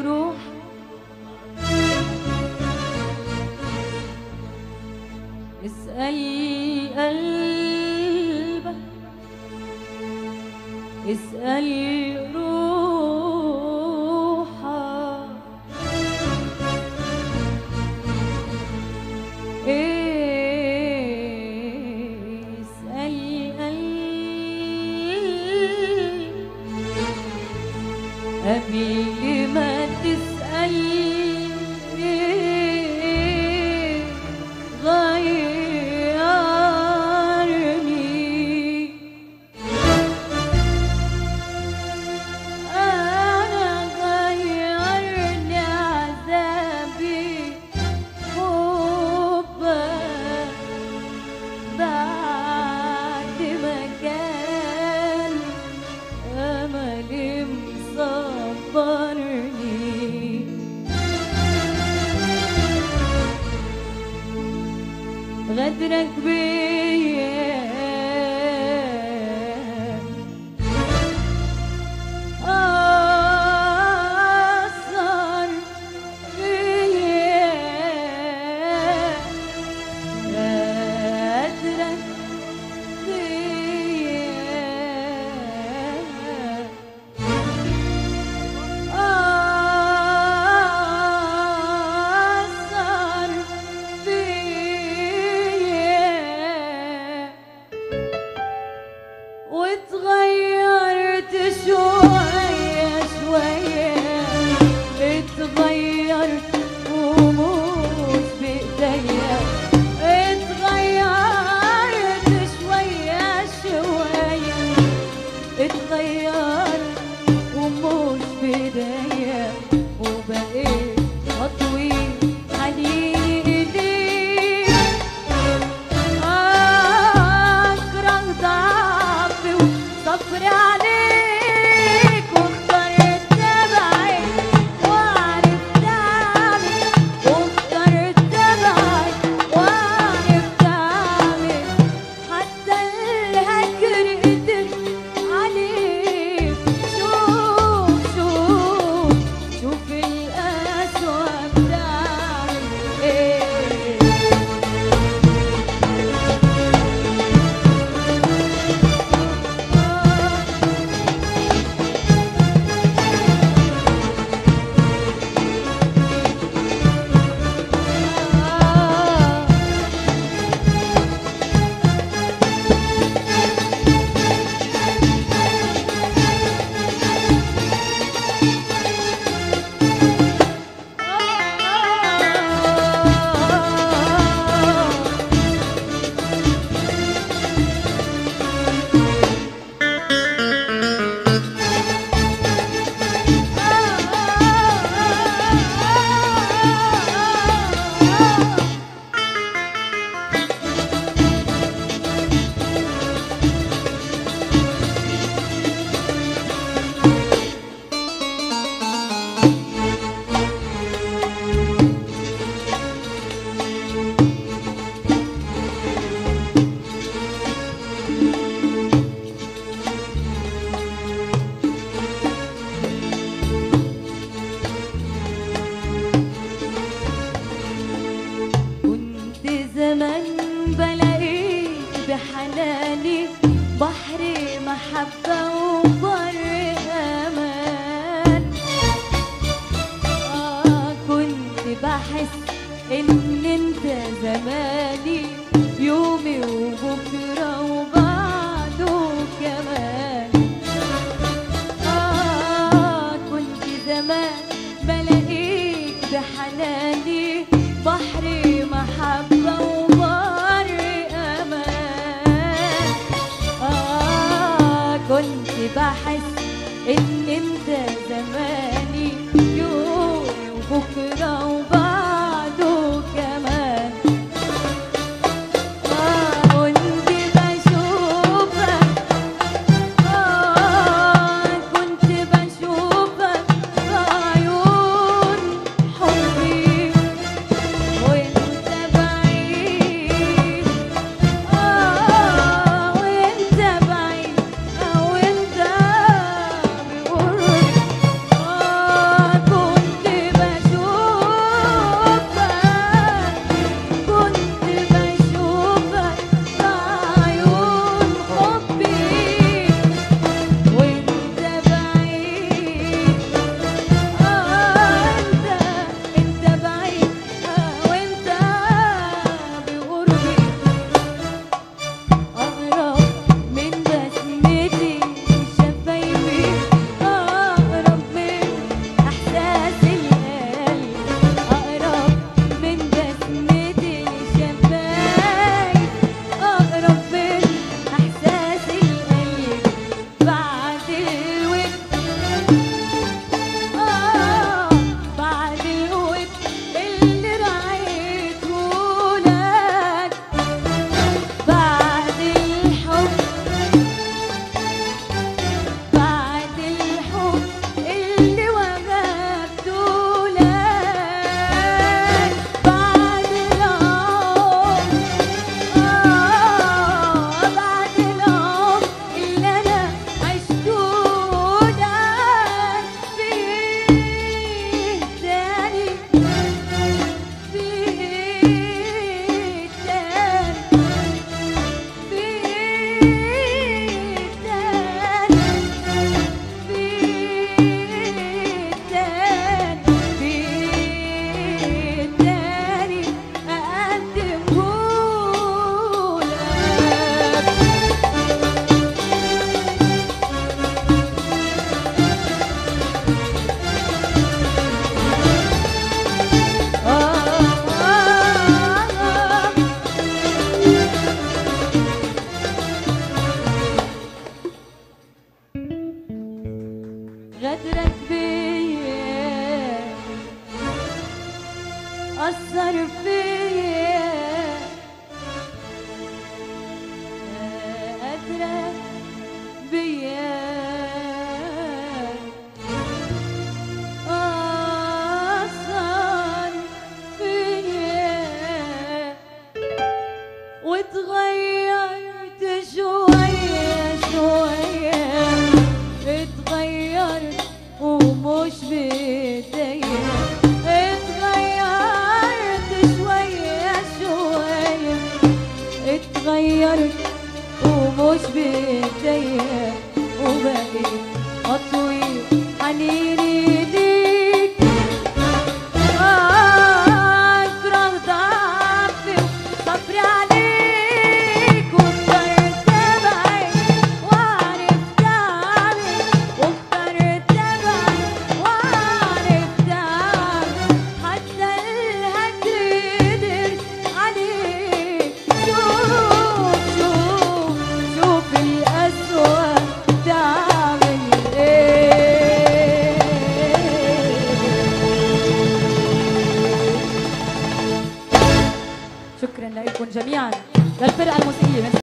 روح اسألي قلبك اسألي بالي بحر محبة وبر أمان. آه كنت بحس إن أنت زمالي يومي وجمالي.